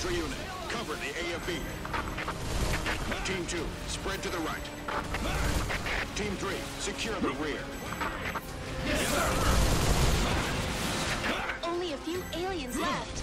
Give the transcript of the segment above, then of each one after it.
Infantry unit, cover the AFV. Team 2, spread to the right. Team 3, secure the rear. Yes, sir! Only a few aliens left.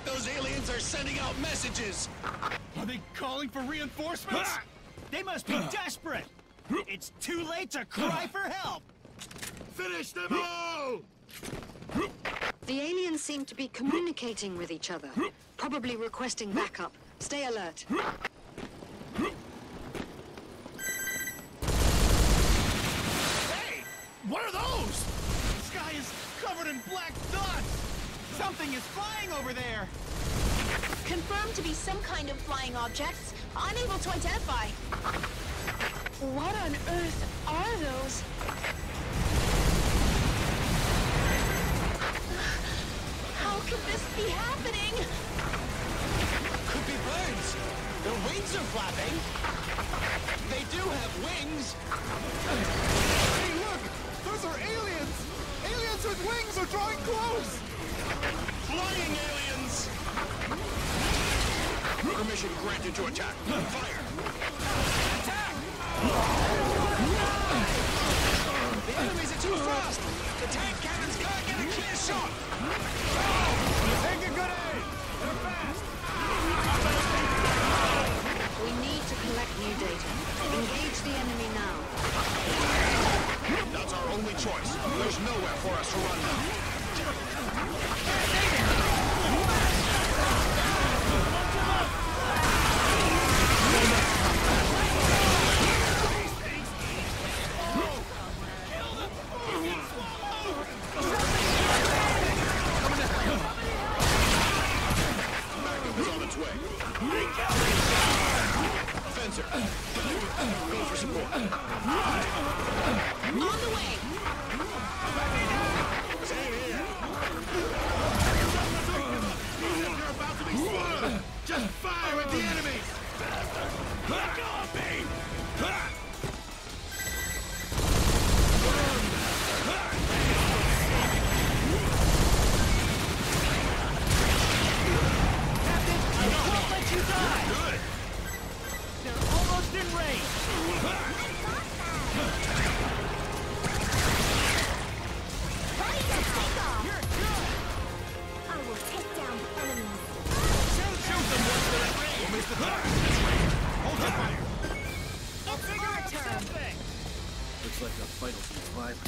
Like those aliens are sending out messages. Are they calling for reinforcements? They must be desperate! It's too late to cry for help! Finish them all! The aliens seem to be communicating with each other, probably requesting backup. Stay alert. Hey! What are those? The sky is covered in black dots! Something is flying over there! Confirmed to be some kind of flying objects. Unable to identify. What on earth are those? How could this be happening? Could be birds. Their wings are flapping. They do have wings. Hey, look! Those are aliens! Aliens with wings are drawing close! Flying aliens! Permission granted to attack. Fire! Attack! The enemies are too fast! The tank cannons can't get a clear shot! Take a good aim! They're fast! Fencer, go for support. On the way! Just fire at the enemies! Looks like the fight will be violent.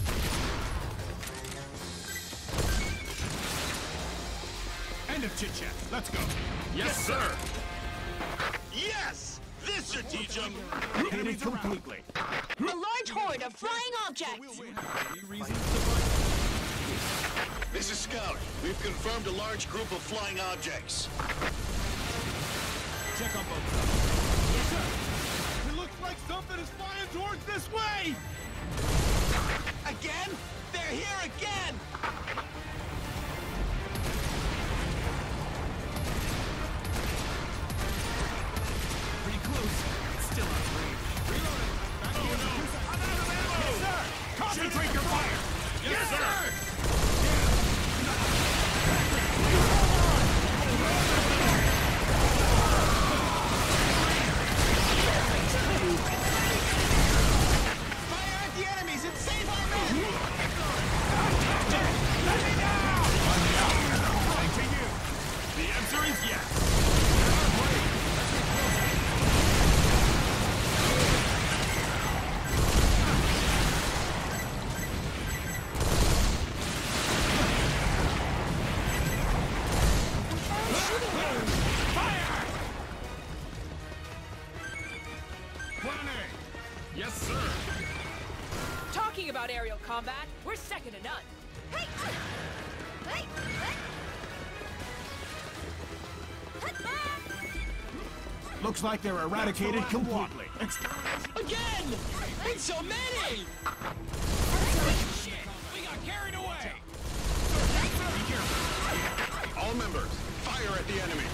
End of chit-chat. Let's go. Yes, sir! Yes! This should teach them! Enemies completely. A large horde of flying objects! Any reason to fight? This is Scout. We've confirmed a large group of flying objects. Check on both. Yes, sir! It looks like something is flying towards this way! Concentrate your fire! Yes, sir! Fire at the enemies and save our combat, we're second to none. Hey! Uh, hey! Uh, Looks like they're eradicated completely. Again! It's so many! Shit! We got carried away! Be careful. All members, fire at the enemy!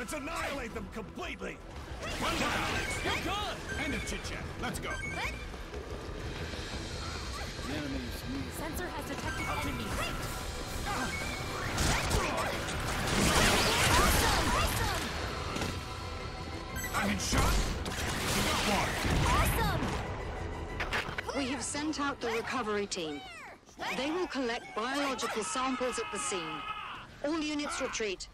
Let's annihilate them completely. One down. You're gone. End of chit chat. Let's go. The enemy's moving. Sensor has detected enemies. Ah. I been shot. You got one. Awesome! We have sent out the recovery team. They will collect biological samples at the scene. All units retreat.